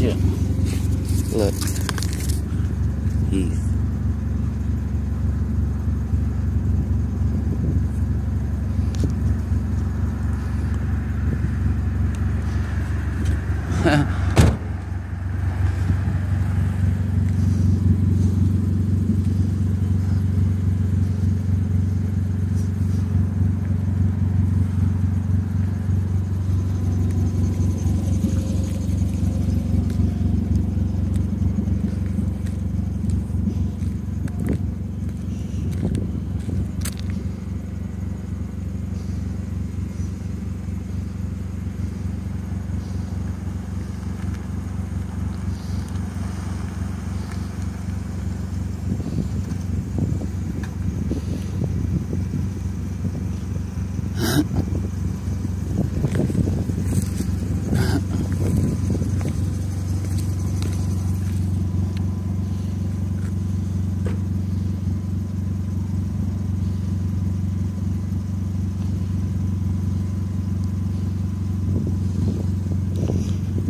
shit. Look. Heath.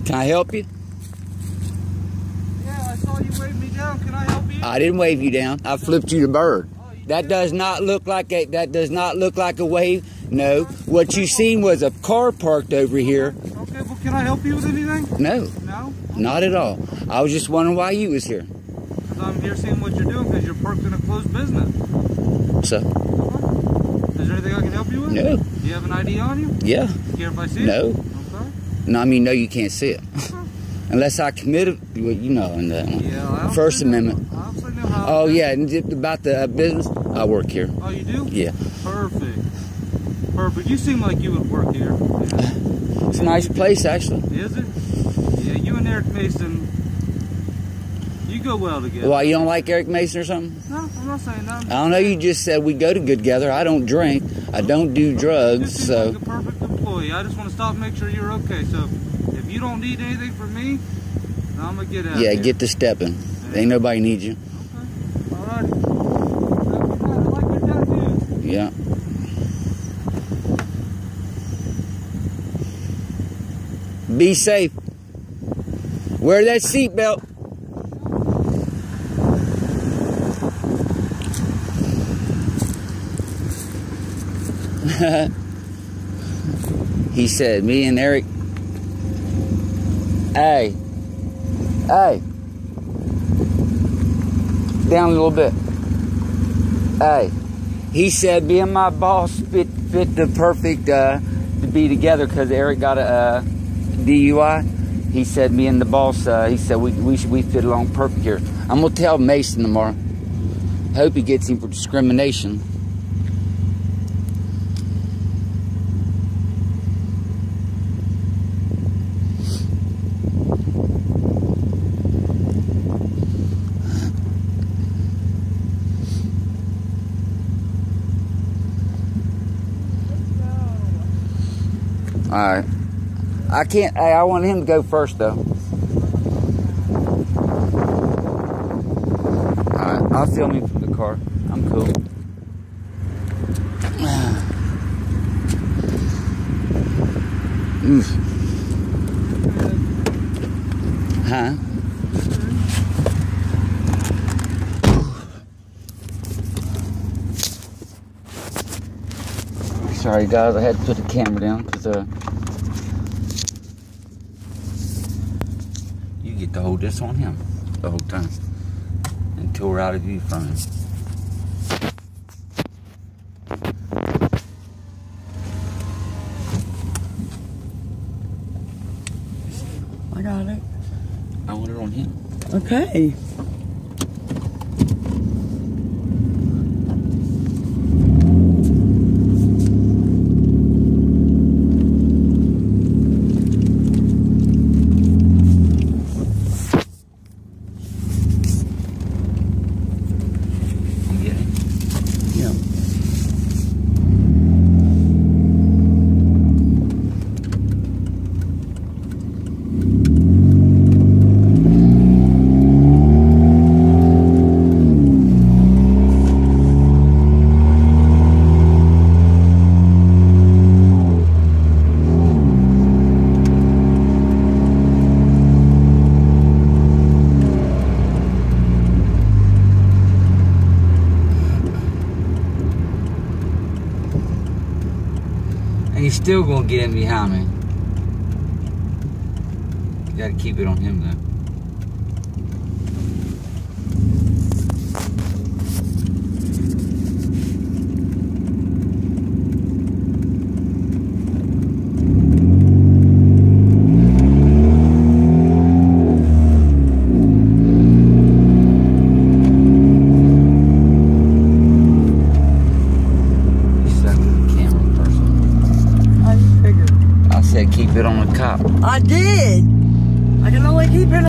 Can I help you? Yeah, I saw you wave me down. Can I help you? I didn't wave you down. I flipped you the bird. Oh, you That did? does not look like a that does not look like a wave. No. What you seen was a car parked over here. Okay, well, can I help you with anything? No, No? not at all. I was just wondering why you was here. Because I'm here seeing what you're doing because you're parked in a closed business. So Is there anything I can help you with? no. Do you have an ID on you? Yeah. Care if I see it? No. Okay. No, I mean no you can't see it. Unless I committed well, you know in the Yeah, I also First Amendment. I also know how. Oh yeah, and about the uh, business, I work here. Oh, you do? Yeah. Perfect. Perfect. You seem like you would work here. Yeah. It's a nice place actually. Is it? Yeah, you and Eric Mason, you go well together. Why you don't like Eric Mason or something? No, I'm not saying that. I don't know. You just said we go to good together. I don't drink. I don't do You drugs. seem So like a perfect employee. I just want to stop and make sure you're okay. So if you don't need anything from me, I'm gonna get out. yeah, here. get to stepping. Ain't nobody needs you. All right. I like your tattoos. Yeah. Be safe. Wear that seatbelt. he said, me and Eric. Hey. Hey. Down a little bit. Hey. He said, and my boss fit, fit the perfect uh, to be together because Eric got a uh, DUI. He said, me and the boss, uh, he said, we, we, we fit along perfect here. I'm going to tell Mason tomorrow. Hope he gets him for discrimination. All right. I can't. Hey, I want him to go first, though. I'll film him from the car. I'm cool. Oof. Huh? Sorry, guys. I had to put the camera down because uh. Get to hold this on him the whole time until we're out of view from him. I got it. I want it on him. Okay. I'm getting. Yeah. And he's still gonna get in behind me. You gotta keep it on him though. You suck with the camera person. On the cop. I did. I can only keep it